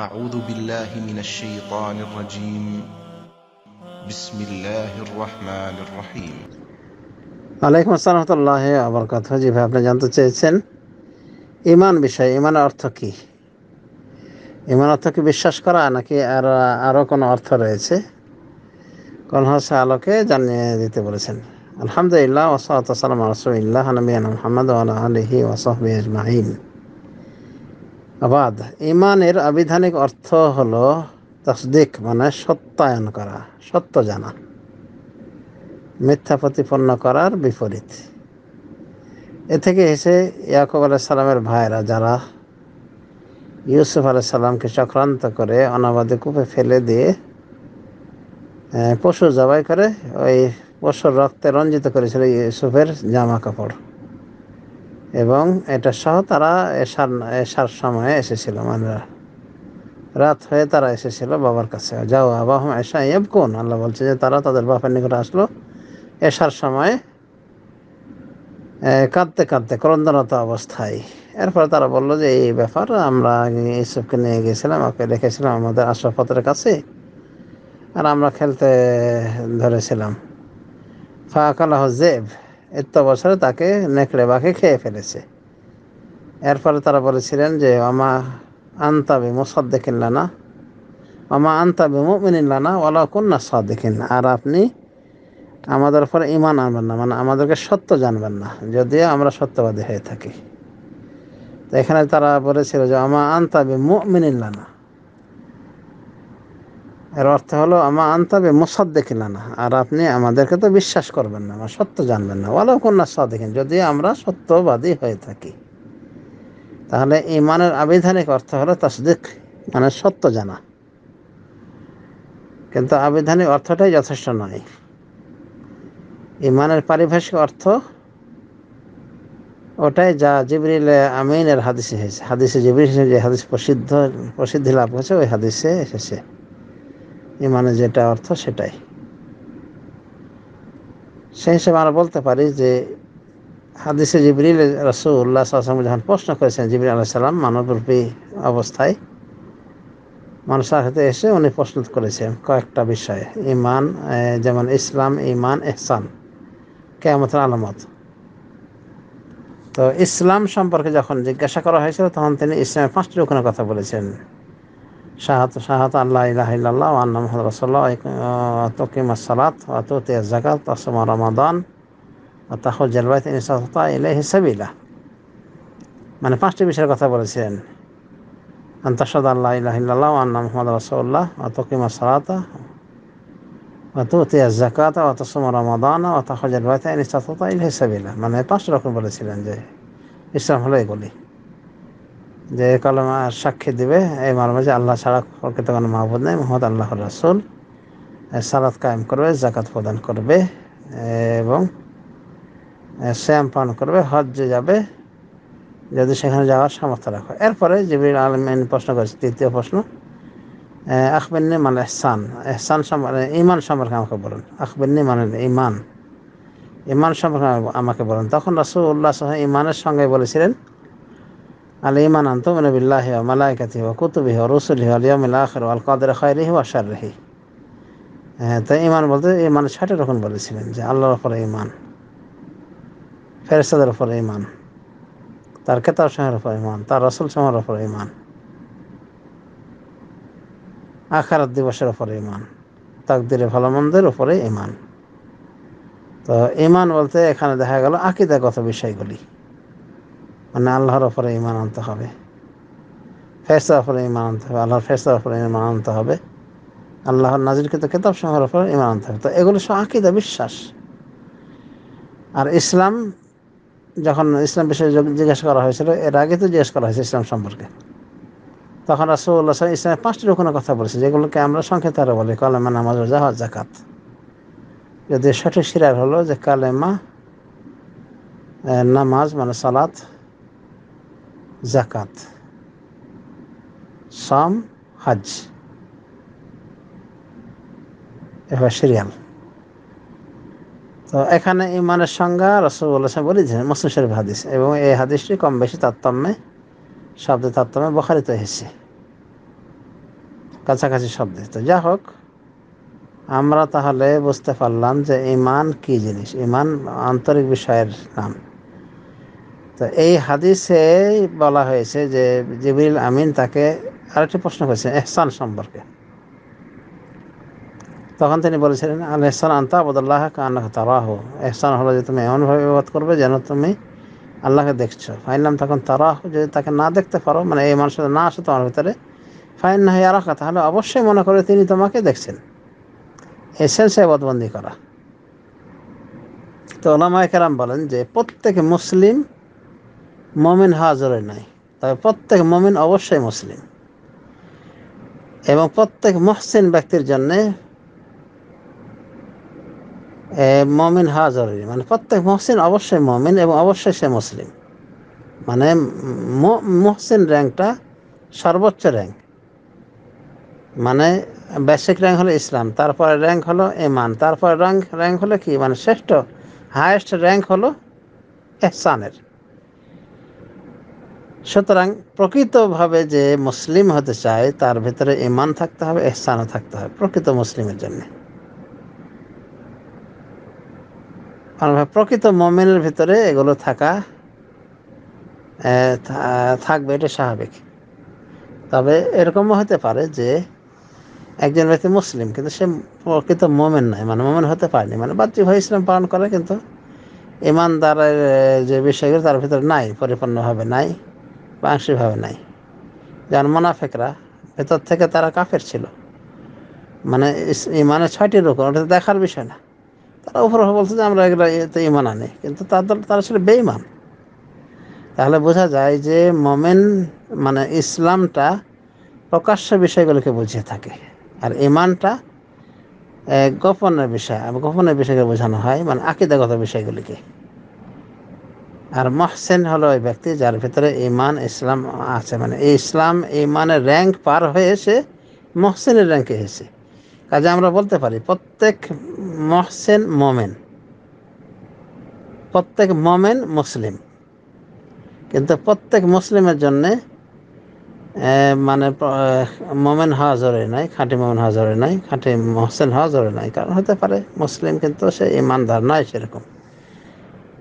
أعوذ بالله من الشيطان الرجيم بسم الله الرحمن الرحيم ওয়ালাইকুম আসসালাম রহমতুল্লাহ আবরকাত জি ভাই আপনি জানতে চেয়েছেন ইমান বিষয় ইমানের অর্থ কি ইমান অর্থ কি বিশ্বাস করা নাকি আর আরও কোনো অর্থ রয়েছে কোন হচ্ছে আলোকে জানিয়ে দিতে বলেছেন আলহামদুলিল্লাহ ওসালাত সালাম রসুল্লাহ নবীন মোহাম্মদ আলহি ওসহবি আজমাহিন আবাদ। ইমানের আবিধানিক অর্থ হলো তসদিক মানে সত্যায়ন করা, সত্য জানা, মিথ্যা প্রতিপন্ন করার বিপরীত। এ থেকে এসে ইয়াকুব আলাহ সালামের ভাইরা যারা ইউসুফ আলাহ সাল্লামকে চক্রান্ত করে অনাবাদে কূপে ফেলে দিয়ে পশু জবাই করে, ওই পশুর রক্তে রঞ্জিত করেছিল ইউসুফের জামা কাপড়। এবং এটা সহ তারা এসার এসার সময়ে এসেছিল মানে রাত হয়ে তারা এসেছিল বাবার কাছে। যাও আবাহ এসা ইয়েব কোন আল্লাহ বলছে যে তারা তাদের বাপের নিকটে আসলো। এসার সময় কাঁদতে কাঁদতে ক্রন্দনত অবস্থায়। এরপরে তারা বলল যে, এই ব্যাপার, আমরা ইসুফকে নিয়ে গেছিলাম, ওকে রেখেছিলাম আমাদের আসবাবপত্রের কাছে, আর আমরা খেলতে ধরেছিলাম। ফাঁকালাহ জেব এত বছরে তাকে নেকড়ে বাঁকে খেয়ে ফেলেছে। এরপরে তারা বলেছিলেন যে আমা আন্তাবে মুসাদ্দেকিল্লানা আমা আন্তাবে মুমিনিল্লানা ওলা কন্যা সাদ্দেকিন আর আপনি আমাদের উপরে ইমান আনবেন না মানে আমাদেরকে সত্য জানবেন না, যদিও আমরা সত্যবাদী হয়ে থাকি। তো এখানে তারা বলেছিল যে আমা আন্তাবে মুমিনিল্লানা এর অর্থ হলো, আমা আন্তাবে মুসাদ্দেকিল্লানা আর আপনি আমাদেরকে তো বিশ্বাস করবেন না, আমার সত্য জানবেন না। ওয়ালাও কন্যা সাদেকিন, যদি আমরা সত্যবাদী হয়ে থাকি। তাহলে ইমানের আবিধানিক অর্থ হলো তসদিক মানে সত্য জানা। কিন্তু আবিধানিক অর্থটাই যথেষ্ট নয়। ইমানের পারিভাষিক অর্থ ওটাই যা জিবরিল আমিনের হাদিসে এসেছে। হাদিসে জিবরিল যে হাদিস প্রসিদ্ধ, প্রসিদ্ধি লাভ করেছে, ওই হাদিসে এসেছে। ইমানের যেটা অর্থ সেটাই। সেই হিসেবে আমরা বলতে পারি যে, হাদিসে জিবরিল রসুল্লাহ আসলাম যখন প্রশ্ন করেছেন জিবরিল আলাহ সাল্লাম মানবরূপী অবস্থায়, মানুষের হাতে এসে উনি প্রশ্ন করেছেন কয়েকটা বিষয়ে। ইমান যেমন ইসলাম ইমান এহসান, কেয়ামতের আলামত। তো ইসলাম সম্পর্কে যখন জিজ্ঞাসা করা হয়েছিল, তখন তিনি ইসলামের পাঁচটি রকমের কথা বলেছেন। শাহাদ শাহাদ আল্লাহ ইলাহ ইল্লাহ আন্না মোহাম্মদ রসল্লাহ তকিমা সালাত অতুতি জাকাত তসম রমাদান তাহু জলবাইত ইনসাফতা ইলাহি সাবিলা মানে পাঁচটি বিষয়ের কথা বলেছিলেন আন্তাসাদ আল্লাহ ইলাহ ইল্লাহ আন্না মোহাম্মদ রসল্লাহ অতকিমা সালাতা অতুতি জাকাত অতসম রমাদান অতাহু জলবাইত ইনসাফতা ইলাহি সাবিলা মানে পাঁচ রকম বলেছিলেন যে ইসলাম হলো এগুলি যে কলমা সাক্ষী দিবে, এই মর্মে যে আল্লাহ ছাড়া প্রকৃত কোনো মাহবুদ নেই। মোহাম্মদ আল্লাহর রাসুল। সালাত কায়েম করবে জাকাত প্রদান করবে, এবং শ্যাম পান করবে, হজ্জে যাবে। যদি সেখানে যাওয়ার সামর্থ্য রাখো। এরপরে জিবির আলমিন প্রশ্ন করেছে তৃতীয় প্রশ্ন আখবেননি মানে এহসান এহসান সম্পর্কে ইমান সম্পর্কে আমাকে বলুন। আখবেননি মানে ইমান ইমান সম্পর্কে আমাকে বলুন। তখন রাসুল্লাহ ইমানের সঙ্গে বলেছিলেন আল ইমান আন্ত মানে বিল্লাহ মালাইকাতি ও কুতুবি ও রসুলি আলিয়ামিল আখর আল কাদের খায়রিহি ওয়াশার রেহি হ্যাঁ তাই ইমান বলতে ইমান ষাটের রকম বলেছিলেন যে আল্লাহর উপরে ইমান ফেরেস্তাদের উপরে ইমান তার কেতাব সময়ের উপর ইমান তার রসুল সময়ের উপর ইমান আখারাত দিবসের উপরে ইমান তাকদিরে ভালো মন্দের উপরে ইমান তো ইমান বলতে এখানে দেখা গেল আকিদাগত বিষয়গুলি। মানে আল্লাহর ওপরে ইমান আনতে হবে। ফেসার ওপরে ইমান আনতে হবে, আল্লাহর ফেসার ওপরে ইমান আনতে হবে। আল্লাহর নাজিরকৃত কেতাব সমূহের ওপরে ইমান আনতে হবে। তো এগুলো সব আকিদা, বিশ্বাস। আর ইসলাম, যখন ইসলাম বিষয়ে জিজ্ঞাসা করা হয়েছিল, এর আগে তো জিজ্ঞেস করা হয়েছে ইসলাম সম্পর্কে। তখন রাসুল্লাহ ইসলামের পাঁচটি রকমের কথা বলেছে, যেগুলোকে আমরা সংক্ষেপে আরও বলি, কালেমা, নামাজ, রোজা, হজ জাকাত যদি সঠিক সিরার হলো যে কালেমা নামাজ মানে সালাত জাকাত সাম হজ এবার সিরিয়াল। তো এখানে ইমানের সংজ্ঞা রসুল্লাহ বলে দিয়েছেন মুসলিম শরীফ হাদিস, এবং এই হাদিসটি কম বেশি তারতম্যে, শব্দ তারতম্যে বখারিত হয়েছে কাছাকাছি শব্দ। তো যা হোক, আমরা তাহলে বুঝতে পারলাম যে ইমান কি জিনিস? ইমান আন্তরিক বিষয়ের নাম। তো এই হাদিসে বলা হয়েছে যে জিবরিল আমিন তাকে আরেকটি প্রশ্ন করেছেন এহসান সম্পর্কে। তখন তিনি বলেছিলেন, আল এহসান আন্তা আবুদুল্লাহ কান্না তারাহ। এহসান হলো যে তুমি এমনভাবে বিবাদ করবে যেন তুমি আল্লাহকে দেখছ। ফাইনলাম তখন তারাহ, যদি তাকে না দেখতে পারো মানে এই মানুষের না আসো তোমার ভিতরে ফাইন না হয়ে রাখা তাহলে অবশ্যই মনে করে তিনি তোমাকে দেখছেন। এসেন্সে বদবন্দি করা। তো ওলামায় কেরাম বলেন যে প্রত্যেক মুসলিম মমিন হওয়া জরুরি নয় তবে প্রত্যেক মমিন অবশ্যই মুসলিম। এবং প্রত্যেক মহসিন ব্যক্তির জন্যে মমিন হওয়া জরুরি মানে প্রত্যেক মহসিন অবশ্যই মমিন এবং অবশ্যই সে মুসলিম। মানে মহসিন র্যাঙ্কটা সর্বোচ্চ র্যাঙ্ক। মানে বেসিক র্যাঙ্ক হলো ইসলাম, তারপরে র্যাঙ্ক হলো এমান তারপরে র্যাঙ্ক র্যাঙ্ক হলো কি? মানে শ্রেষ্ঠ হায়েস্ট র্যাঙ্ক হলো এহসানের। সুতরাং প্রকৃতভাবে যে মুসলিম হতে চায়, তার ভিতরে ইমান থাকতে হবে, এহসানও থাকতে হবে, প্রকৃত মুসলিমের জন্য। প্রকৃত মমিনের ভিতরে এগুলো থাকা থাকবে, এটা স্বাভাবিক। তবে এরকমও হতে পারে যে একজন ব্যক্তি মুসলিম, কিন্তু সে প্রকৃত মোমেন নাই মানে মোমেন হতে পারেনি। মানে বাহ্যিকভাবে ইসলাম পালন করে, কিন্তু ইমানদারের যে বিষয়গুলো তার ভিতরে নাই, পরিপূর্ণভাবে নাই। বা আংশিকভাবে নাই। যেমন মোনাফেকরা, ভেতর থেকে তারা কাফের ছিল। মানে ইমানের ছয়টি রকম ওটা দেখার বিষয় না। তারা উপর বলছে যে আমরা এগুলো এতে ইমান আনি। কিন্তু তাদের তারা ছিল বেইমান তাহলে বোঝা যায় যে মোমেন মানে ইসলামটা প্রকাশ্য বিষয়গুলোকে বুঝিয়ে থাকে। আর ইমানটা গোপনের বিষয়, গোপনের বিষয়কে বোঝানো হয় মানে আকিদাগত বিষয়গুলিকে। আর মহসেন হলো ওই ব্যক্তি যার ভিতরে ইমান ইসলাম আছে। মানে এই ইসলাম ইমানের র্যাঙ্ক পার হয়ে এসে মহসেনের র্যাঙ্কে এসেছে কাজে আমরা বলতে পারি, প্রত্যেক মহসেন মোমেন, প্রত্যেক মোমেন মুসলিম। কিন্তু প্রত্যেক মুসলিমের জন্যে মানে মোমেন হওয়া জরুরি নাই খাঁটি মোমেন হওয়া জরুরি নাই খাঁটি মহসেন হওয়া জরুরি নাই কারণ হতে পারে, মুসলিম কিন্তু সে ইমানদার নয় সেরকম।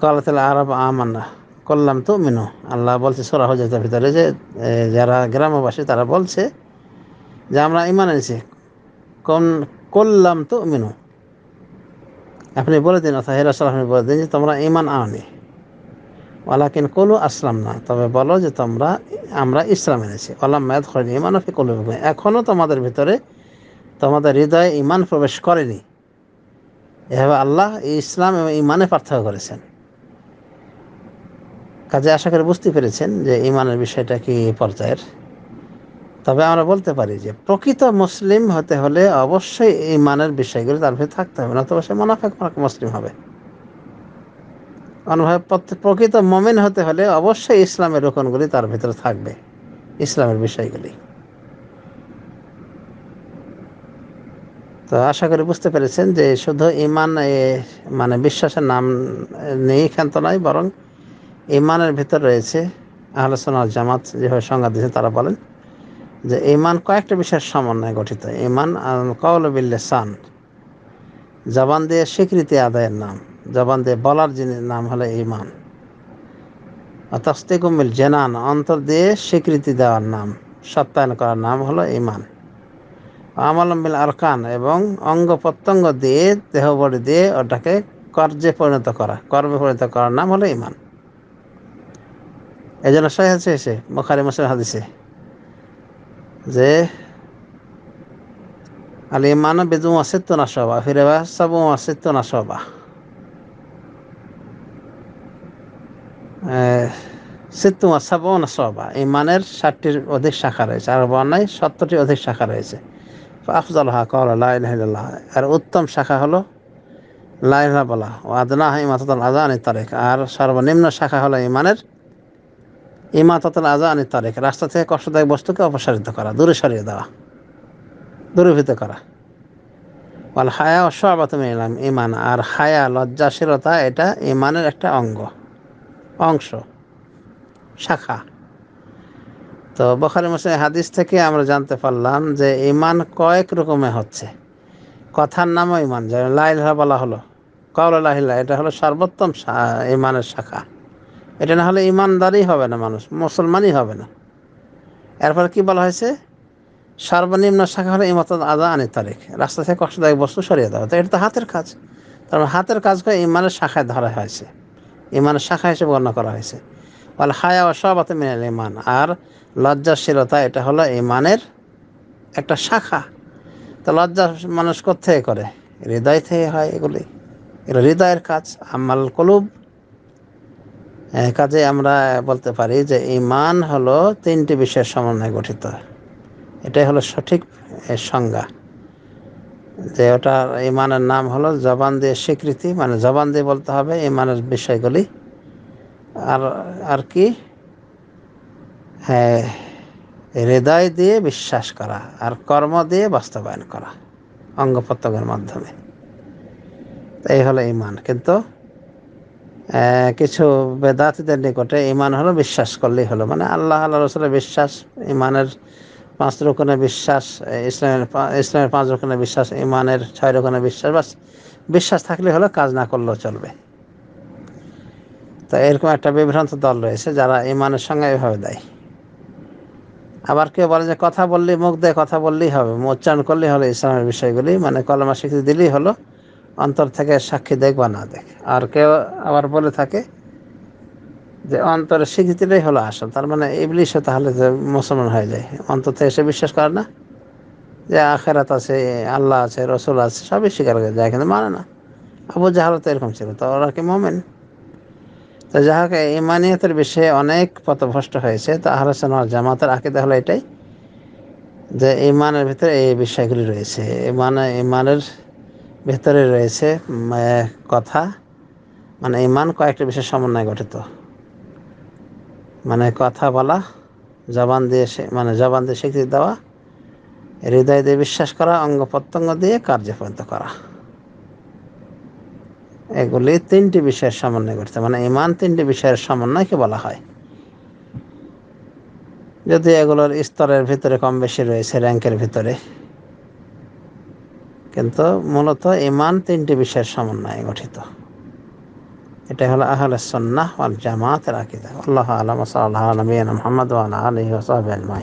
কলাতাল আরব আমান্না করলাম তো মিনু আল্লাহ বলছে, সোরা হজরতের ভিতরে যে যারা গ্রামবাসী তারা বলছে যে, আমরা ইমান এনেছি। কোন করলাম তো মিনু আপনি বলে দিন অর্থাৎ হেরাসাল আপনি বলে দিন যে, তোমরা ইমান আনি ওয়ালাকিন কলু আসলাম না তবে বলো যে, তোমরা, আমরা ইসলাম এনেছি। ওলাম মেদ করেনি ইমান ফি কলু এখনও তোমাদের ভিতরে তোমাদের হৃদয়ে ইমান প্রবেশ করেনি। এভাবে আল্লাহ ইসলাম এবং ইমানে পার্থক্য করেছেন। কাজে আশা করে বুঝতে পেরেছেন যে ইমানের বিষয়টা কি পর্যায়ের। তবে আমরা বলতে পারি যে প্রকৃত মুসলিম হতে হলে অবশ্যই ইমানের বিষয়গুলো তার ভিতরে থাকতে হবে না তো সে মোনাফেক মুসলিম হবে। অনুভব প্রকৃত মমিন হতে হলে অবশ্যই ইসলামের রোকনগুলি তার ভিতরে থাকবে, ইসলামের বিষয়গুলি। তো আশা করি বুঝতে পেরেছেন যে শুধু ইমান মানে বিশ্বাসের নাম নেই ক্ষান্ত নয়, বরং ইমানের ভিতর রয়েছে আহলসোনা জামাত, যেভাবে সংজ্ঞা দিয়েছে তারা বলেন যে ইমান কয়েকটা বিষয়ের সমন্বয়ে গঠিত। ইমান কৌল সান জবান দিয়ে স্বীকৃতি আদায়ের নাম, জবান দিয়ে বলার জিনিস নাম হলো ইমান তস্তিকুমিল জেনান, অন্তর দিয়ে স্বীকৃতি দেওয়ার নাম, সত্যায়ন করার নাম হলো ইমান আমলম্বিল আরকান, এবং অঙ্গ প্রত্যঙ্গ দিয়ে দেহবড়ি দিয়ে ওটাকে কর্যে পরিণত করা, কর্মে পরিণত করার নাম হলো ইমান এই জন্য সহ এসে বখারি, মুসলিম হাদিসে। যে আল ইমান বেদু আসিত্য না সবা ফিরে সাবু আসিত্য না সবা সিত্তুমা সাবন সবা ইমানের ষাটটির অধিক শাখা রয়েছে, আর বর্ণায় সত্তরটি অধিক শাখা রয়েছে। আফজল হা কল লাইল্লাহ আর উত্তম শাখা হলো লাইলা বলা ও আদনা ইমাতাল আজানি তারেক আর সর্বনিম্ন শাখা হলো ইমানের ইমাতাল আজানি তারেক রাস্তা থেকে কষ্টদায়ক বস্তুকে অপসারিত করা, দূরে সরিয়ে দেওয়া, দূরীভূত করা। বল হায়া ও সবাত ইলাম ইমান আর হায়া, লজ্জাশীলতা, এটা ইমানের একটা অঙ্গ, অংশ, শাখা। তো বখারি মুসলিম হাদিস থেকে আমরা জানতে পারলাম যে ইমান কয়েক রকমে হচ্ছে। কথার নামও ইমান যেমন লাইলহা বলা হলো কাউলাহিল্লা এটা হলো সর্বোত্তম ইমানের শাখা। এটা না হলে ইমানদারই হবে না মানুষ, মুসলমানই হবে না। এরপর কি বলা হয়েছে? সর্বনিম্ন শাখা হলো ইমত আদা আনি তারিখ। রাস্তা থেকে কষ্টদায়ক বস্তু সরিয়ে দেওয়া। তো এটা তো হাতের কাজ। তার মানে হাতের কাজ করে ইমানের শাখায় ধরা হয়েছে। ইমানের শাখা হিসেবে গণ্য করা হয়েছে। বলে হায়া ও সবাতে মিনাল ইমান আর লজ্জাশীলতা, এটা হলো ইমানের একটা শাখা। তো লজ্জা মানুষ কোথেকে করে? হৃদয় থেকে হয় এগুলি। এটা হৃদয়ের কাজ। আমাল কলুব কাজে আমরা বলতে পারি যে ইমান হলো তিনটি বিষয়ের সমন্বয়ে গঠিত। এটাই হলো সঠিক সংজ্ঞা। যে ওটা ইমানের নাম হলো জবান দিয়ে স্বীকৃতি মানে জবান দিয়ে বলতে হবে ইমানের বিষয়গুলি। আর আর কি? হ্যাঁ হৃদয় দিয়ে বিশ্বাস করা আর কর্ম দিয়ে বাস্তবায়ন করা অঙ্গ প্রত্যঙ্গের মাধ্যমে এই হলো ইমান কিন্তু কিছু বেদাতিদের নিকটে ইমান হলো, বিশ্বাস করলেই হলো। মানে আল্লাহ আল্লাহ রসুলের বিশ্বাস ইমানের পাঁচ রকমের বিশ্বাস, ইসলামের ইসলামের পাঁচ রকমের বিশ্বাস ইমানের ছয় রকমের বিশ্বাস, বাস বিশ্বাস থাকলে হলো কাজ না করলেও চলবে। তো এরকম একটা বিভ্রান্ত দল রয়েছে যারা ইমানের সঙ্গে এভাবে দেয়। আবার কেউ বলে যে কথা বললেই মুখ দিয়ে কথা বললেই হবে উচ্চারণ করলেই হলো ইসলামের বিষয়গুলি মানে কলমা স্বীকৃতি দিলেই হলো অন্তর থেকে সাক্ষী দেখ বা না দেখ। আর কেউ আবার বলে থাকে যে অন্তরের স্বীকৃতিটাই হলো আসল। তার মানে ইবলিশও তাহলে যে মুসলমান হয়ে যায়। অন্তর থেকে সে বিশ্বাস করে না যে আখেরাত আছে, আল্লাহ আছে, রসুল আছে, সবই স্বীকার করে যায়, কিন্তু মানে না। আবু জাহাল তো এরকম ছিল। তো ওরা কি মোমেন? তো যাহাকে ইমানিয়তের বিষয়ে অনেক পথভ্রষ্ট হয়েছে। তো আহলাসন জামাতের আকিদা হলো এটাই যে ইমানের ভিতরে এই বিষয়গুলি রয়েছে। ইমান ইমানের ভেতরে রয়েছে কথা। মানে ইমান কয়েকটি বিষয় সমন্বয় গঠিত। মানে কথা বলা, জবান দিয়ে মানে জবান দিয়ে স্বীকৃতি দেওয়া, হৃদয় দিয়ে বিশ্বাস করা, অঙ্গ প্রত্যঙ্গ দিয়ে কার্যপরিণত করা। এগুলি তিনটি বিষয়ের সমন্বয় করতে মানে ইমান তিনটি বিষয়ের সমন্বয়কে বলা হয়। যদি এগুলোর স্তরের ভিতরে কম বেশি রয়েছে, র্যাঙ্কের ভিতরে কিন্তু মূলত ইমান তিনটি বিষয়ের সমন্বয়ে গঠিত। এটা হলো আহলে সন্না জামাতের আকিদা। আল্লাহ আলম সাল্লাহ আলমিন মোহাম্মদ আলহ আজমাই